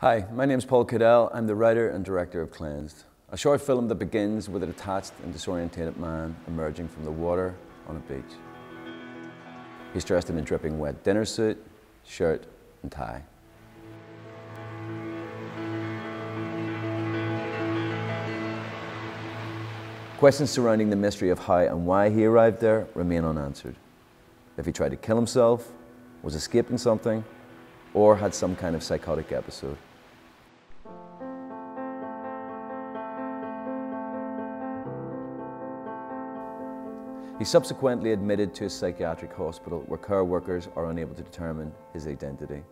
Hi, my name is Paul Caddell. I'm the writer and director of Cleansed, a short film that begins with a detached and disorientated man emerging from the water on a beach. He's dressed in a dripping wet dinner suit, shirt and tie. Questions surrounding the mystery of how and why he arrived there remain unanswered. If he tried to kill himself, was escaping something, or had some kind of psychotic episode. He subsequently admitted to a psychiatric hospital where care workers are unable to determine his identity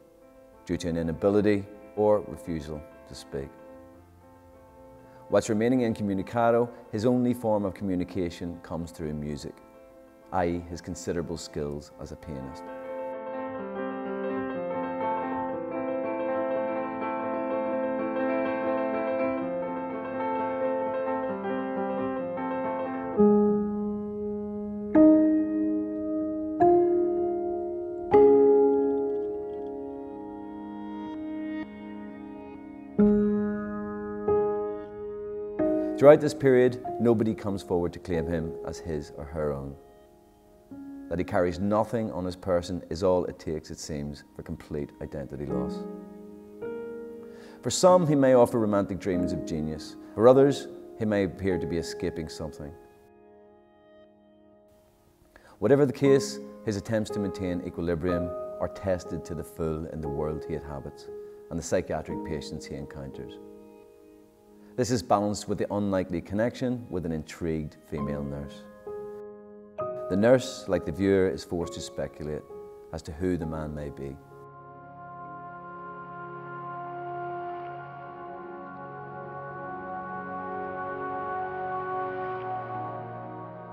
due to an inability or refusal to speak. Whilst remaining incommunicado, his only form of communication comes through music, i.e. his considerable skills as a pianist. Throughout this period, nobody comes forward to claim him as his or her own. That he carries nothing on his person is all it takes, it seems, for complete identity loss. For some, he may offer romantic dreams of genius. For others, he may appear to be escaping something. Whatever the case, his attempts to maintain equilibrium are tested to the full in the world he inhabits and the psychiatric patients he encounters. This is balanced with the unlikely connection with an intrigued female nurse. The nurse, like the viewer, is forced to speculate as to who the man may be.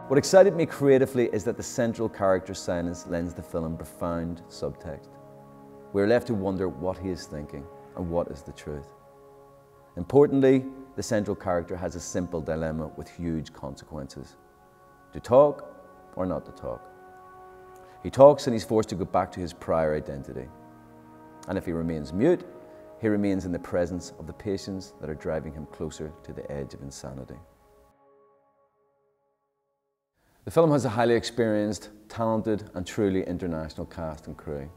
What excited me creatively is that the central character's silence lends the film profound subtext. We're left to wonder what he is thinking and what is the truth. Importantly, the central character has a simple dilemma with huge consequences. To talk or not to talk. He talks and he's forced to go back to his prior identity. And if he remains mute, he remains in the presence of the patients that are driving him closer to the edge of insanity. The film has a highly experienced, talented and truly international cast and crew.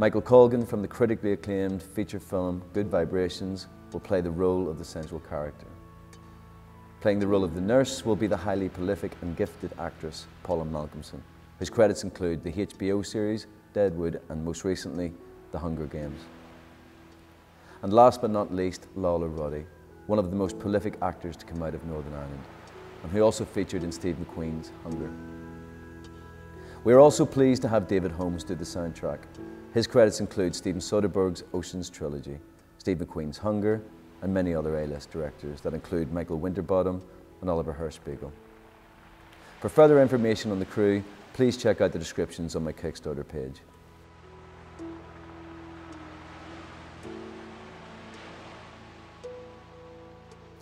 Michael Colgan from the critically acclaimed feature film Good Vibrations will play the role of the central character. Playing the role of the nurse will be the highly prolific and gifted actress Paula Malcomson, whose credits include the HBO series Deadwood and most recently The Hunger Games. And last but not least, Lalor Roddy, one of the most prolific actors to come out of Northern Ireland, and who also featured in Steve McQueen's Hunger. We are also pleased to have David Holmes do the soundtrack, his credits include Steven Soderbergh's Ocean's Trilogy, Steve McQueen's Hunger, and many other A-list directors that include Michael Winterbottom and Oliver Hirschbiegel. For further information on the crew, please check out the descriptions on my Kickstarter page.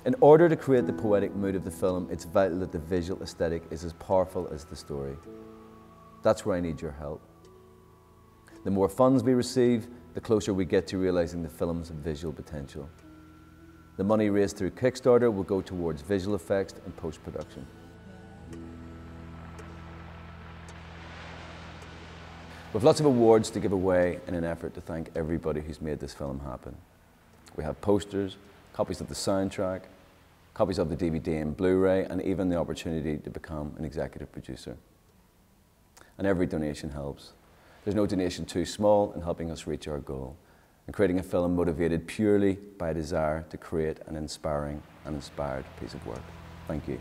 In order to create the poetic mood of the film, it's vital that the visual aesthetic is as powerful as the story. That's where I need your help. The more funds we receive, the closer we get to realising the film's visual potential. The money raised through Kickstarter will go towards visual effects and post-production. We've lots of awards to give away in an effort to thank everybody who's made this film happen. We have posters, copies of the soundtrack, copies of the DVD and Blu-ray, and even the opportunity to become an executive producer. And every donation helps. There's no donation too small in helping us reach our goal and creating a film motivated purely by a desire to create an inspiring and inspired piece of work. Thank you.